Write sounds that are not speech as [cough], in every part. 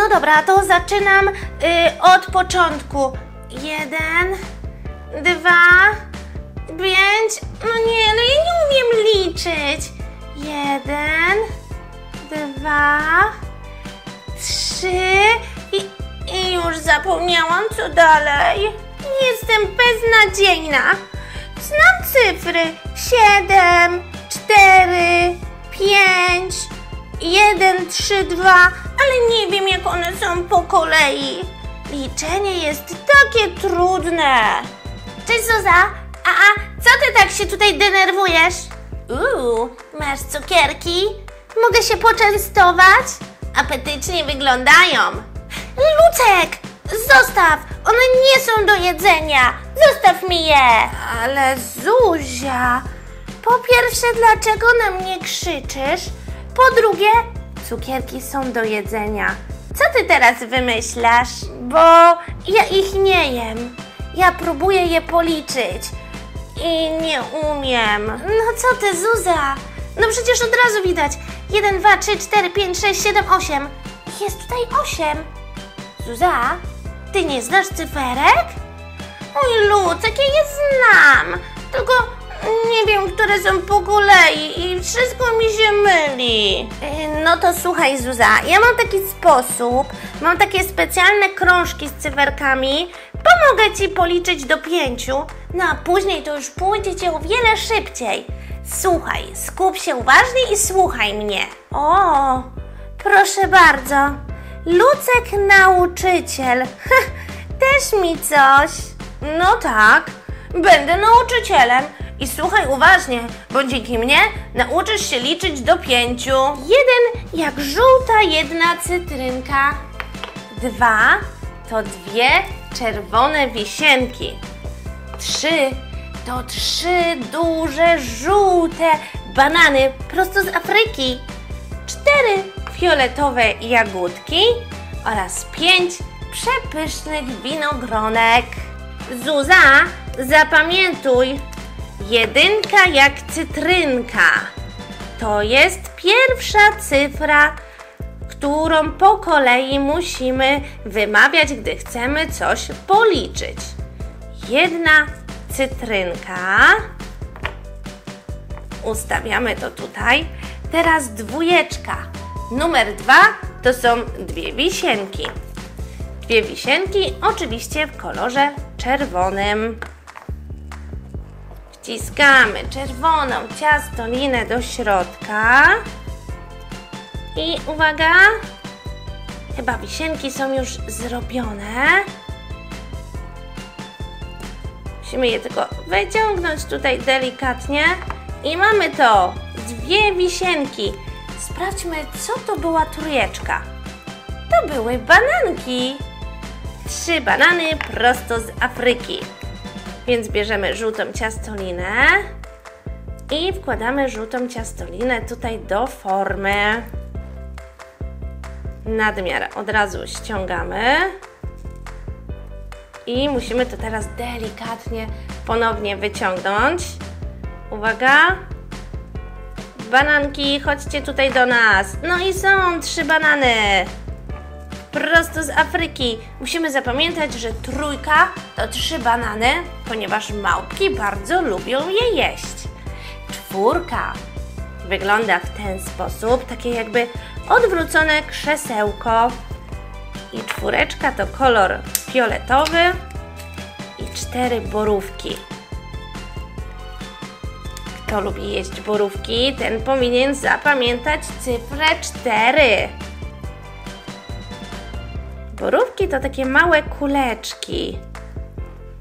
No dobra, to zaczynam y, od początku. Jeden, dwa, pięć. No nie, no ja nie umiem liczyć. Jeden, dwa, trzy i, i już zapomniałam, co dalej. Jestem beznadziejna. Znam cyfry siedem, cztery, pięć, jeden, trzy, dwa, ale nie wiem, jak one są po kolei. Liczenie jest takie trudne. Cześć Zuza, a, a co ty tak się tutaj denerwujesz? Uuu, masz cukierki? Mogę się poczęstować? Apetycznie wyglądają. Lucek, zostaw! One nie są do jedzenia! Zostaw mi je! Ale Zuzia, po pierwsze, dlaczego na mnie krzyczysz? Po drugie, cukierki są do jedzenia. Co ty teraz wymyślasz? Bo ja ich nie jem. Ja próbuję je policzyć i nie umiem. No co ty, Zuza? No przecież od razu widać. 1, 2, 3, 4, 5, 6, 7, 8. Jest tutaj 8. Zuza, ty nie znasz cyferek? Oj, Lucek, ja je znam. Tylko nie wiem, które są po kolei i wszystko mi się myli. Yy, No to słuchaj, Zuza, ja mam taki sposób, mam takie specjalne krążki z cyferkami. Pomogę ci policzyć do pięciu, no a później to już pójdzie ci o wiele szybciej. Słuchaj, skup się uważnie i słuchaj mnie. O, proszę bardzo. Lucek nauczyciel. Też mi coś. No tak, będę nauczycielem. I słuchaj uważnie, bo dzięki mnie nauczysz się liczyć do pięciu. Jeden jak żółta jedna cytrynka. Dwa to dwie czerwone wisienki. Trzy to trzy duże żółte banany prosto z Afryki. Cztery fioletowe jagódki oraz pięć przepysznych winogronek. Zuza, zapamiętuj, jedynka jak cytrynka. To jest pierwsza cyfra, którą po kolei musimy wymawiać, gdy chcemy coś policzyć. Jedna cytrynka. Ustawiamy to tutaj. Teraz dwójeczka. Numer dwa to są dwie wisienki. Dwie wisienki, oczywiście w kolorze czerwonym. Wciskamy czerwoną ciastolinę do środka. I uwaga, chyba wisienki są już zrobione. Musimy je tylko wyciągnąć tutaj delikatnie. I mamy to. Dwie wisienki. Sprawdźmy, co to była trójeczka. To były bananki. Trzy banany prosto z Afryki. Więc bierzemy żółtą ciastolinę i wkładamy żółtą ciastolinę tutaj do formy. Nadmiar od razu ściągamy. I musimy to teraz delikatnie ponownie wyciągnąć. Uwaga! Bananki, chodźcie tutaj do nas. No i są trzy banany. Prosto z Afryki. Musimy zapamiętać, że trójka to trzy banany, ponieważ małpki bardzo lubią je jeść. Czwórka wygląda w ten sposób, takie jakby odwrócone krzesełko. I czwóreczka to kolor fioletowy i cztery borówki. Kto lubi jeść borówki, ten powinien zapamiętać cyfrę 4. Borówki to takie małe kuleczki.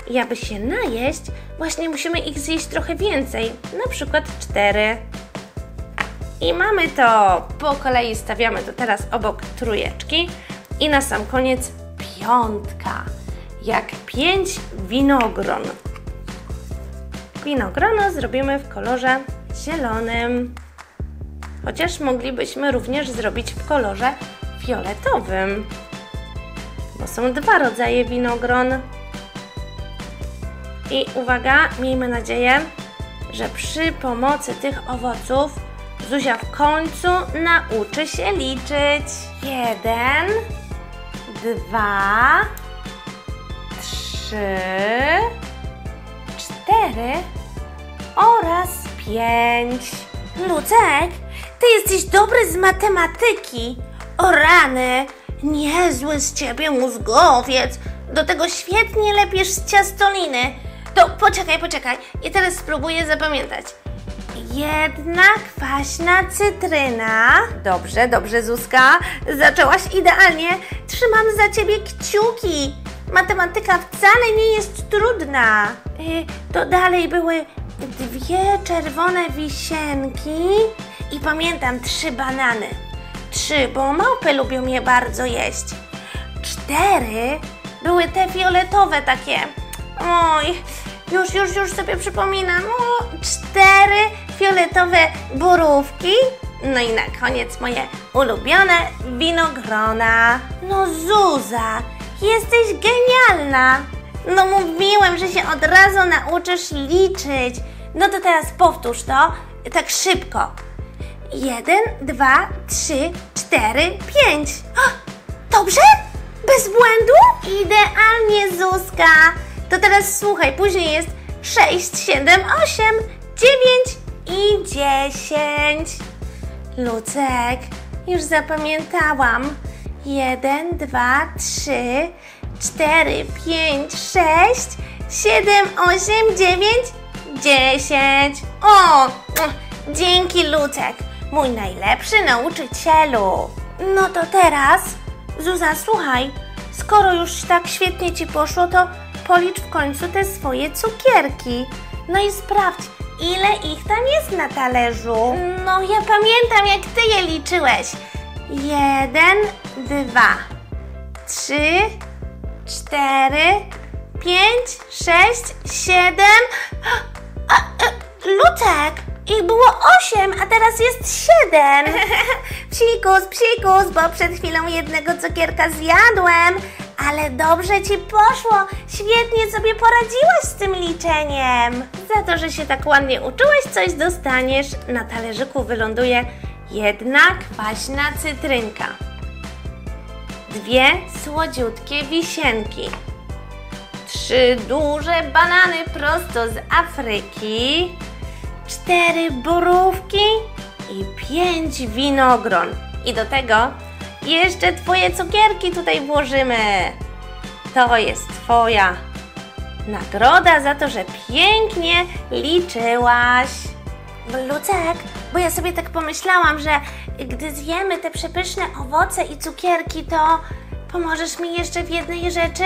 I aby się najeść, właśnie musimy ich zjeść trochę więcej, na przykład 4. I mamy to. Po kolei stawiamy to teraz obok trójeczki. I na sam koniec piątka. Jak pięć winogron. Winogrono zrobimy w kolorze zielonym. Chociaż moglibyśmy również zrobić w kolorze fioletowym. Bo są dwa rodzaje winogron. I uwaga, miejmy nadzieję, że przy pomocy tych owoców Zuzia w końcu nauczy się liczyć. Jeden, dwa, trzy, cztery oraz pięć. Lucek, ty jesteś dobry z matematyki. O rany, niezły z ciebie mózgowiec. Do tego świetnie lepiesz z ciastoliny. To poczekaj, poczekaj. I teraz spróbuję zapamiętać. Jedna kwaśna cytryna. Dobrze, dobrze, Zuzka. Zaczęłaś idealnie. Trzymam za ciebie kciuki. Matematyka wcale nie jest trudna. Y, To dalej były dwie czerwone wisienki i pamiętam trzy banany. Trzy, bo małpy lubią je bardzo jeść. Cztery były te fioletowe takie. Oj, już, już, już sobie przypominam. O, cztery fioletowe borówki. No i na koniec moje ulubione winogrona. No Zuza, jesteś genialna. No mówiłem, że się od razu nauczysz liczyć. No to teraz powtórz to tak szybko. Jeden, dwa, trzy, cztery, pięć. Dobrze? Bez błędu? Idealnie, Zuzka. To teraz słuchaj, później jest 6, 7, 8, 9 i 10. Lucek, już zapamiętałam. 1, 2, 3, 4, 5, 6, 7, 8, 9, 10. O! Dzięki, Lucek, mój najlepszy nauczycielu. No to teraz, Zuza, słuchaj, skoro już tak świetnie ci poszło, to policz w końcu te swoje cukierki. No i sprawdź, ile ich tam jest na talerzu. No, ja pamiętam, jak ty je liczyłeś. Jeden, dwa, trzy, cztery, pięć, sześć, siedem. E, Lucek! Ich było osiem, a teraz jest siedem. [laughs] psikus, psikus, bo przed chwilą jednego cukierka zjadłem. Ale dobrze ci poszło. Świetnie sobie poradziłaś z tym liczeniem. Za to, że się tak ładnie uczyłaś, coś dostaniesz. Na talerzyku wyląduje jedna kwaśna cytrynka. Dwie słodziutkie wisienki trzy duże banany prosto z Afryki, cztery borówki i pięć winogron. I do tego jeszcze Twoje cukierki tutaj włożymy. To jest Twoja nagroda za to, że pięknie liczyłaś. Lucek, bo ja sobie tak pomyślałam, że gdy zjemy te przepyszne owoce i cukierki, to pomożesz mi jeszcze w jednej rzeczy?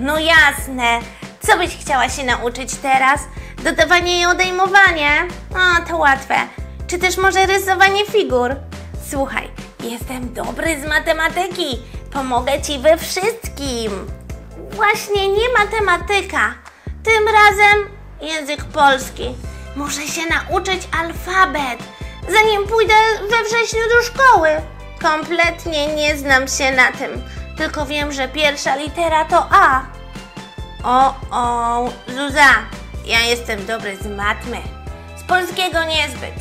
No jasne. Co byś chciała się nauczyć teraz? Dodawanie i odejmowanie? O, to łatwe. Czy też może rysowanie figur? Słuchaj, jestem dobry z matematyki. Pomogę ci we wszystkim. Właśnie nie matematyka. Tym razem język polski. Muszę się nauczyć alfabet, zanim pójdę we wrześniu do szkoły. Kompletnie nie znam się na tym, tylko wiem, że pierwsza litera to A. O, o, Zuza, ja jestem dobry z matmy. Z polskiego niezbyt.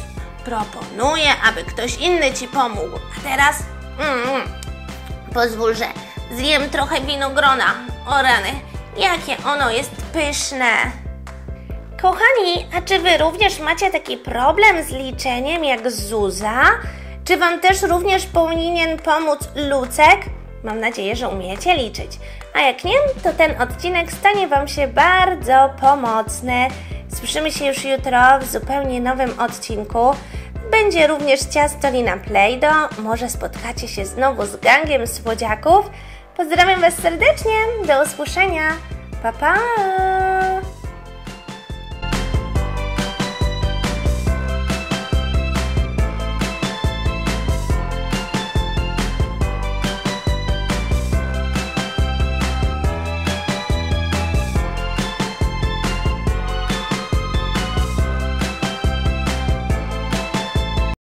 Proponuję, aby ktoś inny ci pomógł. A teraz, mm, mm, pozwól, że zjem trochę winogrona. O rany, jakie ono jest pyszne. Kochani, a czy wy również macie taki problem z liczeniem jak Zuza? Czy wam też również powinien pomóc Lucek? Mam nadzieję, że umiecie liczyć. A jak nie, to ten odcinek stanie wam się bardzo pomocny. Słyszymy się już jutro w zupełnie nowym odcinku. Będzie również ciastolina Play-Doh. Może spotkacie się znowu z gangiem słodziaków. Pozdrawiam Was serdecznie. Do usłyszenia. Pa, pa!